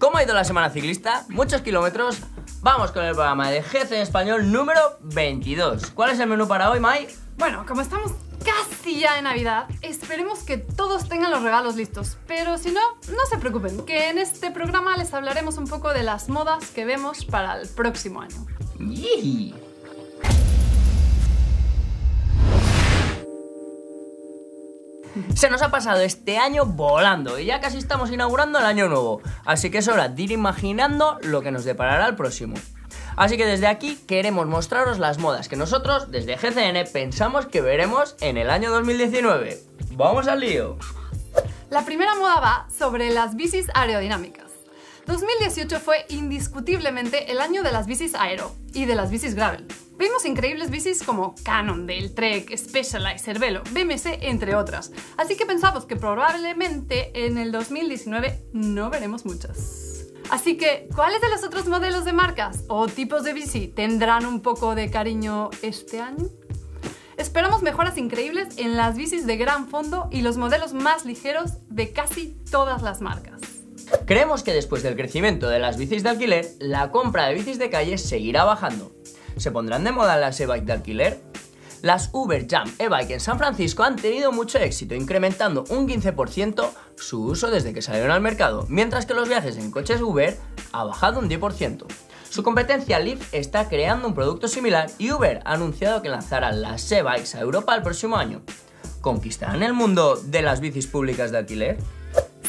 ¿Cómo ha ido la semana ciclista? Muchos kilómetros. Vamos con el programa de GC en español número 22. ¿Cuál es el menú para hoy, Mai? Bueno, como estamos casi ya en Navidad, esperemos que todos tengan los regalos listos. Pero si no, no se preocupen, que en este programa les hablaremos un poco de las modas que vemos para el próximo año. Se nos ha pasado este año volando y ya casi estamos inaugurando el año nuevo, así que es hora de ir imaginando lo que nos deparará el próximo. Así que desde aquí queremos mostraros las modas que nosotros desde GCN pensamos que veremos en el año 2019. ¡Vamos al lío! La primera moda va sobre las bicis aerodinámicas. 2018 fue indiscutiblemente el año de las bicis aero y de las bicis gravel. Vimos increíbles bicis como Cannondale, Trek, Specialized, Cervelo, BMC, entre otras. Así que pensamos que probablemente en el 2019 no veremos muchas. Así que, ¿cuáles de los otros modelos de marcas o tipos de bici tendrán un poco de cariño este año? Esperamos mejoras increíbles en las bicis de gran fondo y los modelos más ligeros de casi todas las marcas. Creemos que después del crecimiento de las bicis de alquiler, la compra de bicis de calle seguirá bajando. ¿Se pondrán de moda las e-bike de alquiler? Las Uber Jam e-bike en San Francisco han tenido mucho éxito, incrementando un 15% su uso desde que salieron al mercado, mientras que los viajes en coches Uber ha bajado un 10%. Su competencia Lyft está creando un producto similar y Uber ha anunciado que lanzará las e-bikes a Europa el próximo año. ¿Conquistarán el mundo de las bicis públicas de alquiler?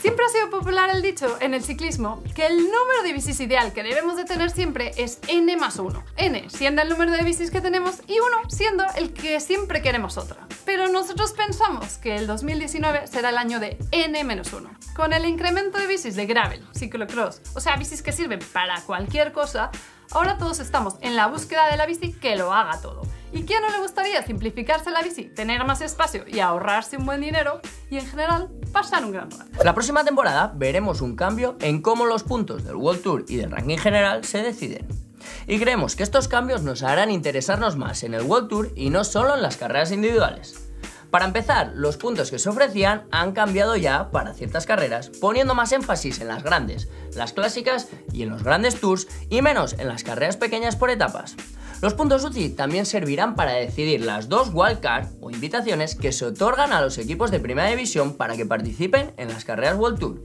Siempre ha sido popular el dicho en el ciclismo que el número de bicis ideal que debemos de tener siempre es n más 1. n siendo el número de bicis que tenemos y 1 siendo el que siempre queremos otra. Pero nosotros pensamos que el 2019 será el año de n menos 1. Con el incremento de bicis de gravel, ciclocross, o sea, bicis que sirven para cualquier cosa, ahora todos estamos en la búsqueda de la bici que lo haga todo. ¿Y quién no le gustaría simplificarse la bici, tener más espacio y ahorrarse un buen dinero y en general pasar un gran rato? La próxima temporada veremos un cambio en cómo los puntos del World Tour y del ranking general se deciden. Y creemos que estos cambios nos harán interesarnos más en el World Tour y no solo en las carreras individuales. Para empezar, los puntos que se ofrecían han cambiado ya para ciertas carreras, poniendo más énfasis en las grandes, las clásicas y en los grandes tours y menos en las carreras pequeñas por etapas. Los puntos UCI también servirán para decidir las dos wildcard o invitaciones que se otorgan a los equipos de primera división para que participen en las carreras World Tour.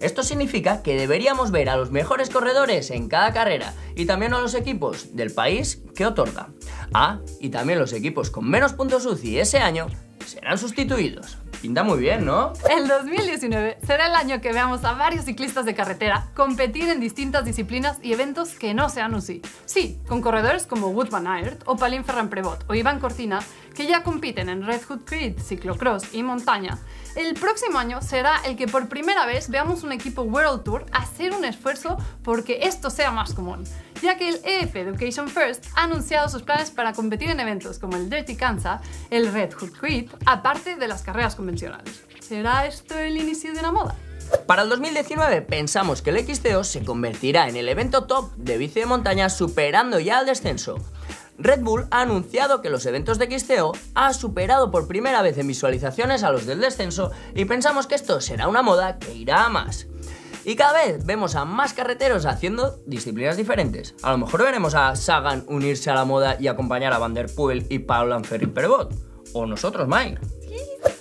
Esto significa que deberíamos ver a los mejores corredores en cada carrera y también a los equipos del país que otorga. Ah, y también los equipos con menos puntos UCI ese año serán sustituidos. Pinta muy bien, ¿no? El 2019 será el año que veamos a varios ciclistas de carretera competir en distintas disciplinas y eventos que no sean UCI. Sí, con corredores como Wood Van Aert o Palin Ferran Prevot o Iván Cortina, que ya compiten en Red Hood Creed, ciclocross y montaña. El próximo año será el que por primera vez veamos un equipo World Tour hacer un esfuerzo porque esto sea más común, ya que el EF Education First ha anunciado sus planes para competir en eventos como el Dirty Kansas, el Red Hood Creed, aparte de las carreras convencionales. ¿Será esto el inicio de una moda? Para el 2019 pensamos que el XCO se convertirá en el evento top de bici de montaña superando ya el descenso. Red Bull ha anunciado que los eventos de XCO ha superado por primera vez en visualizaciones a los del descenso y pensamos que esto será una moda que irá a más. Y cada vez vemos a más carreteros haciendo disciplinas diferentes. A lo mejor veremos a Sagan unirse a la moda y acompañar a Van der Poel y Paul Ferry Pervot. O nosotros, Mike.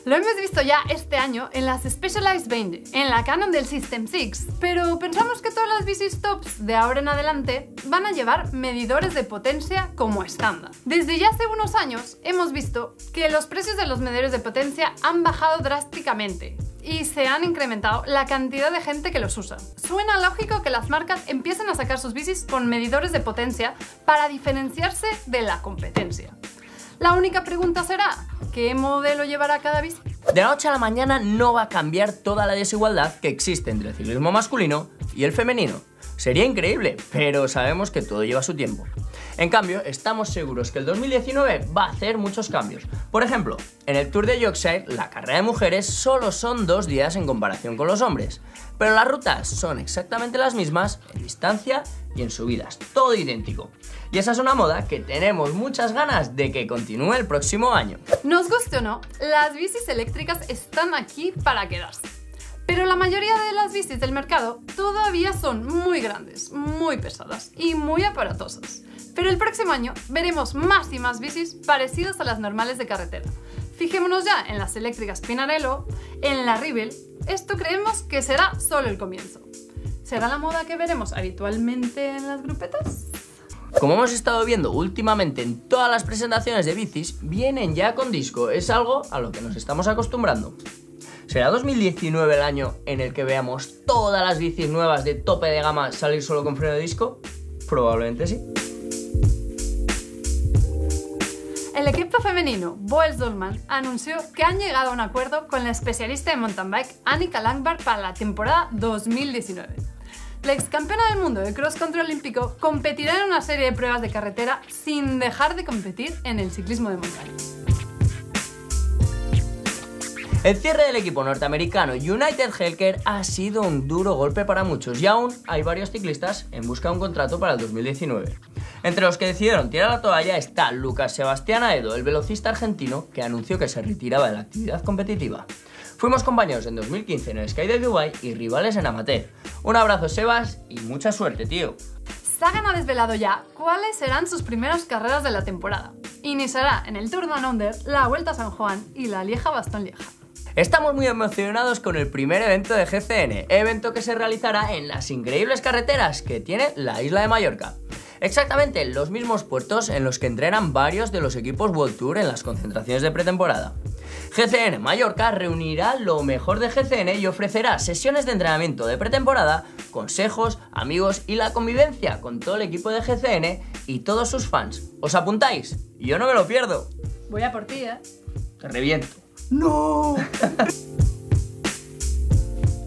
Lo hemos visto ya este año en las Specialized 20, en la Canon del System 6, pero pensamos que todas las bicis tops de ahora en adelante van a llevar medidores de potencia como estándar. Desde ya hace unos años hemos visto que los precios de los medidores de potencia han bajado drásticamente, y se han incrementado la cantidad de gente que los usa. Suena lógico que las marcas empiecen a sacar sus bicis con medidores de potencia para diferenciarse de la competencia. La única pregunta será, ¿qué modelo llevará cada bici? De la noche a la mañana no va a cambiar toda la desigualdad que existe entre el ciclismo masculino y el femenino. Sería increíble, pero sabemos que todo lleva su tiempo. En cambio, estamos seguros que el 2019 va a hacer muchos cambios. Por ejemplo, en el Tour de Yorkshire, la carrera de mujeres solo son dos días en comparación con los hombres, pero las rutas son exactamente las mismas en distancia y en subidas, todo idéntico. Y esa es una moda que tenemos muchas ganas de que continúe el próximo año. Nos guste o no, las bicis eléctricas están aquí para quedarse. Pero la mayoría de las bicis del mercado todavía son muy grandes, muy pesadas y muy aparatosas. Pero el próximo año veremos más y más bicis parecidas a las normales de carretera. Fijémonos ya en las eléctricas Pinarello, en la Rivel. Esto creemos que será solo el comienzo. ¿Será la moda que veremos habitualmente en las grupetas? Como hemos estado viendo últimamente en todas las presentaciones de bicis, vienen ya con disco, es algo a lo que nos estamos acostumbrando. ¿Será 2019 el año en el que veamos todas las bicis nuevas de tope de gama salir solo con freno de disco? Probablemente sí. El equipo femenino Boels Dolman anunció que han llegado a un acuerdo con la especialista de mountain bike Annika Langbar para la temporada 2019. La ex campeona del mundo de cross country olímpico competirá en una serie de pruebas de carretera sin dejar de competir en el ciclismo de montaña. El cierre del equipo norteamericano United Healthcare ha sido un duro golpe para muchos y aún hay varios ciclistas en busca de un contrato para el 2019. Entre los que decidieron tirar la toalla está Lucas Sebastián Aedo, el velocista argentino que anunció que se retiraba de la actividad competitiva. Fuimos compañeros en 2015 en el Sky de Dubai y rivales en Amateur. Un abrazo Sebas y mucha suerte, tío. Sagan ha desvelado ya cuáles serán sus primeras carreras de la temporada. Iniciará en el Tour Down Under, la Vuelta a San Juan y la Lieja Bastón Lieja. Estamos muy emocionados con el primer evento de GCN, evento que se realizará en las increíbles carreteras que tiene la isla de Mallorca. Exactamente los mismos puertos en los que entrenan varios de los equipos World Tour en las concentraciones de pretemporada. GCN Mallorca reunirá lo mejor de GCN y ofrecerá sesiones de entrenamiento de pretemporada, consejos, amigos y la convivencia con todo el equipo de GCN y todos sus fans. ¿Os apuntáis? Yo no me lo pierdo. Voy a por ti, ¿eh? Te reviento. ¡No!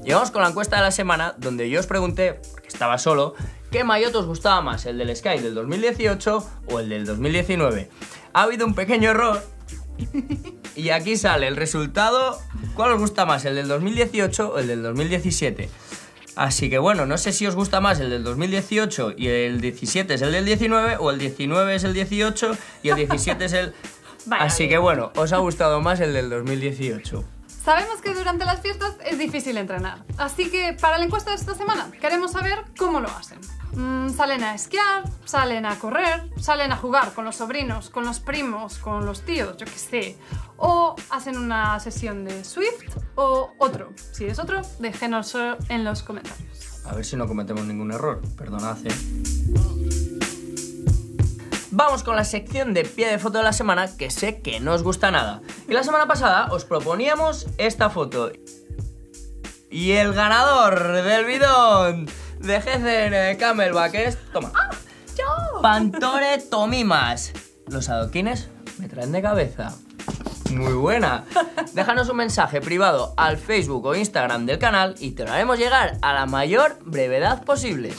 Llegamos con la encuesta de la semana donde yo os pregunté, porque estaba solo, ¿qué maillot os gustaba más, el del Sky del 2018 o el del 2019? Ha habido un pequeño error y aquí sale el resultado. ¿Cuál os gusta más, el del 2018 o el del 2017? Así que bueno, no sé si os gusta más el del 2018 y el 17 es el del 19 o el 19 es el 18 y el 17 es el... Así que bueno, os ha gustado más el del 2018. Sabemos que durante las fiestas es difícil entrenar, así que para la encuesta de esta semana queremos saber cómo lo hacen. Mm, salen a esquiar, salen a correr, salen a jugar con los sobrinos, con los primos, con los tíos, yo qué sé. O hacen una sesión de Swift o otro. Si es otro, déjenos en los comentarios. A ver si no cometemos ningún error. Perdonad. ¿eh? Vamos con la sección de pie de foto de la semana que sé que no os gusta nada. Y la semana pasada os proponíamos esta foto. Y el ganador del bidón de GCN Camelback es. Toma. ¡Ah! ¡Yo! Pantore Tomimas. Los adoquines me traen de cabeza. Muy buena. Déjanos un mensaje privado al Facebook o Instagram del canal y te lo haremos llegar a la mayor brevedad posible.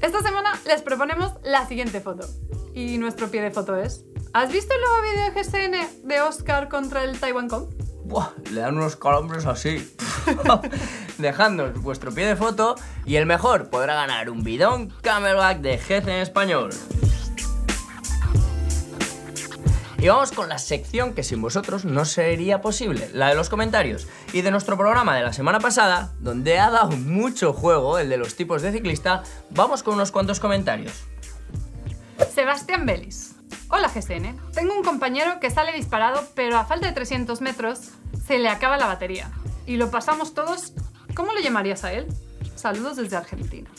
Esta semana les proponemos la siguiente foto. Y nuestro pie de foto es. ¿Has visto el nuevo vídeo de GCN de Oscar contra el Taiwan Kong? Buah, le dan unos calambres así. Dejadnos vuestro pie de foto y el mejor podrá ganar un bidón Camelback de GCN español. Y vamos con la sección que sin vosotros no sería posible, la de los comentarios. Y de nuestro programa de la semana pasada, donde ha dado mucho juego el de los tipos de ciclista, vamos con unos cuantos comentarios. Sebastián Belis. Hola GCN. Tengo un compañero que sale disparado, pero a falta de 300 metros se le acaba la batería. Y lo pasamos todos. ¿Cómo lo llamarías a él? Saludos desde Argentina.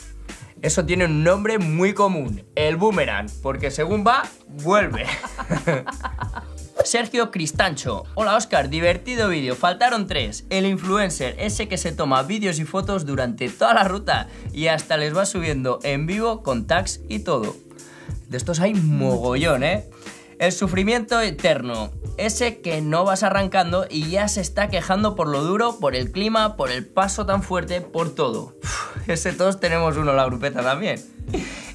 Eso tiene un nombre muy común, el boomerang, porque según va, vuelve. Sergio Cristancho. Hola Oscar, divertido vídeo. Faltaron tres. El influencer, ese que se toma vídeos y fotos durante toda la ruta y hasta les va subiendo en vivo con tags y todo. De estos hay mogollón, ¿eh? El sufrimiento eterno. Ese que no vas arrancando y ya se está quejando por lo duro, por el clima, por el paso tan fuerte, por todo. ese todos tenemos uno la grupeta también.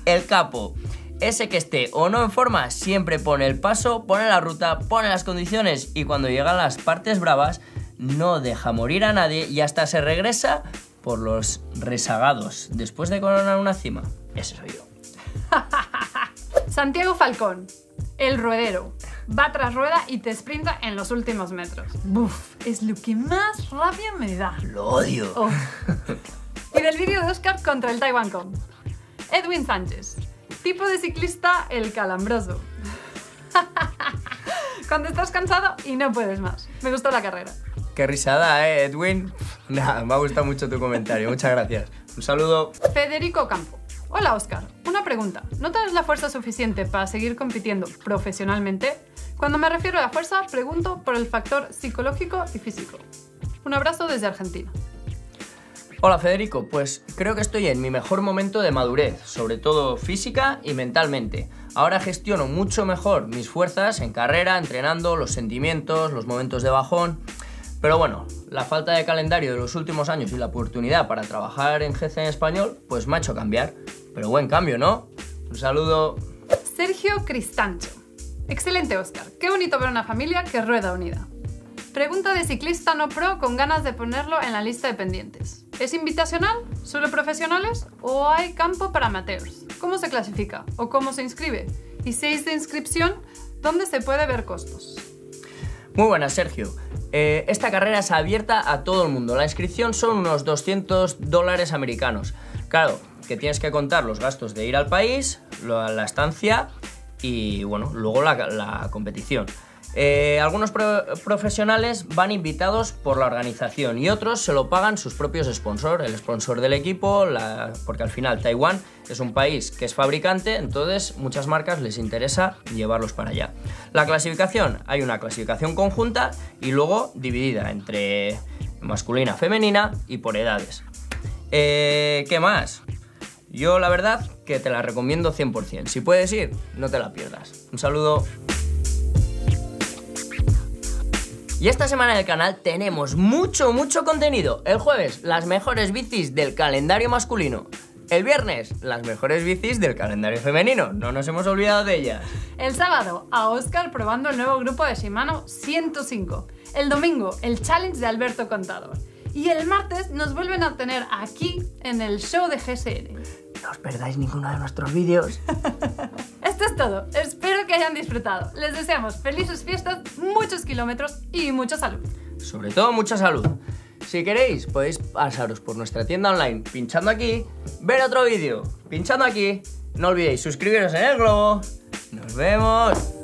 El capo. Ese que esté o no en forma siempre pone el paso, pone la ruta, pone las condiciones y cuando llegan las partes bravas no deja morir a nadie y hasta se regresa por los rezagados después de coronar una cima. Ese soy yo. Santiago Falcón, el ruedero. va tras rueda y te sprinta en los últimos metros. Buf, es lo que más rabia me da. Lo odio. Oh. y del vídeo de Oscar contra el Taiwan Cup. Edwin Sánchez, tipo de ciclista el calambroso. Cuando estás cansado y no puedes más. Me gustó la carrera. Qué risada, ¿eh, Edwin? Nada, me ha gustado mucho tu comentario. Muchas gracias. Un saludo. Federico Campo. Hola, Oscar. Pregunta. ¿No tienes la fuerza suficiente para seguir compitiendo profesionalmente? Cuando me refiero a la fuerza, pregunto por el factor psicológico y físico. Un abrazo desde Argentina. Hola Federico, pues creo que estoy en mi mejor momento de madurez, sobre todo física y mentalmente. Ahora gestiono mucho mejor mis fuerzas en carrera, entrenando, los sentimientos, los momentos de bajón. Pero bueno, la falta de calendario de los últimos años y la oportunidad para trabajar en GC en español, pues me ha hecho cambiar. Pero buen cambio, ¿no? Un saludo. Sergio Cristancho. Excelente, Oscar. Qué bonito ver una familia que rueda unida. Pregunta de ciclista no pro con ganas de ponerlo en la lista de pendientes. ¿Es invitacional? ¿Solo profesionales? ¿O hay campo para amateurs? ¿Cómo se clasifica? ¿O cómo se inscribe? ¿Y si es de inscripción? ¿Dónde se puede ver costos? Muy buenas, Sergio. Eh, esta carrera es abierta a todo el mundo. La inscripción son unos 200 dólares americanos. Claro, que tienes que contar los gastos de ir al país, la estancia y, bueno, luego la competición. Eh, algunos profesionales van invitados por la organización y otros se lo pagan sus propios sponsors, el sponsor del equipo, porque al final Taiwán es un país que es fabricante, entonces muchas marcas les interesa llevarlos para allá. La clasificación, hay una clasificación conjunta y luego dividida entre masculina, femenina y por edades. Eh, ¿Qué más? Yo la verdad que te la recomiendo 100%. Si puedes ir, no te la pierdas. Un saludo. Y esta semana en el canal tenemos mucho, mucho contenido. El jueves, las mejores bicis del calendario masculino. El viernes, las mejores bicis del calendario femenino. No nos hemos olvidado de ellas. El sábado, a Oscar probando el nuevo grupo de Shimano 105. El domingo, el challenge de Alberto Contador. Y el martes nos vuelven a tener aquí en el show de GSL. No os perdáis ninguno de nuestros vídeos. Esto es todo. Espero que hayan disfrutado. Les deseamos felices fiestas, muchos kilómetros y mucha salud. Sobre todo mucha salud. Si queréis, podéis pasaros por nuestra tienda online pinchando aquí, ver otro vídeo pinchando aquí. No olvidéis suscribiros en el globo. Nos vemos.